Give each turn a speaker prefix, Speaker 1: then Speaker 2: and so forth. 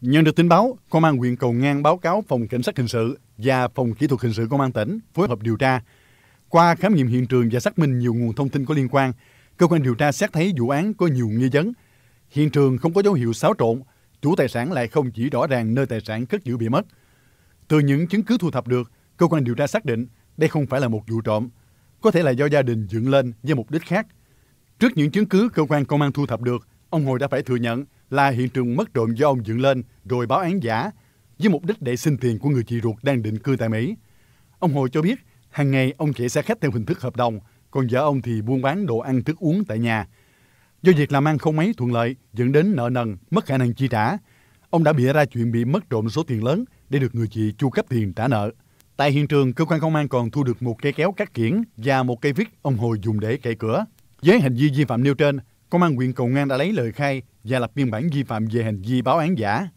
Speaker 1: Nhận được tin báo, Công an huyện Cầu Ngang báo cáo Phòng Cảnh sát Hình sự và Phòng Kỹ thuật Hình sự Công an tỉnh phối hợp điều tra. Qua khám nghiệm hiện trường và xác minh nhiều nguồn thông tin có liên quan, cơ quan điều tra xét thấy vụ án có nhiều nghi vấn. Hiện trường không có dấu hiệu xáo trộn, chủ tài sản lại không chỉ rõ ràng nơi tài sản cất giữ bị mất. Từ những chứng cứ thu thập được, cơ quan điều tra xác định đây không phải là một vụ trộm, có thể là do gia đình dựng lên với mục đích khác. Trước những chứng cứ cơ quan công an thu thập được, ông Hồi đã phải thừa nhận là hiện trường mất trộm do ông dựng lên rồi báo án giả với mục đích để xin tiền của người chị ruột đang định cư tại Mỹ. Ông Hồi cho biết hàng ngày ông chạy xe khách theo hình thức hợp đồng, còn vợ ông thì buôn bán đồ ăn thức uống tại nhà. Do việc làm ăn không mấy thuận lợi dẫn đến nợ nần, mất khả năng chi trả, ông đã bịa ra chuyện bị mất trộm số tiền lớn để được người chị chu cấp tiền trả nợ. Tại hiện trường, cơ quan công an còn thu được một cây kéo cắt kiển và một cây vít ông Hồi dùng để cậy cửa. Với hành vi vi phạm nêu trên, Công an huyện Cầu Ngang đã lấy lời khai và lập biên bản vi phạm về hành vi báo án giả.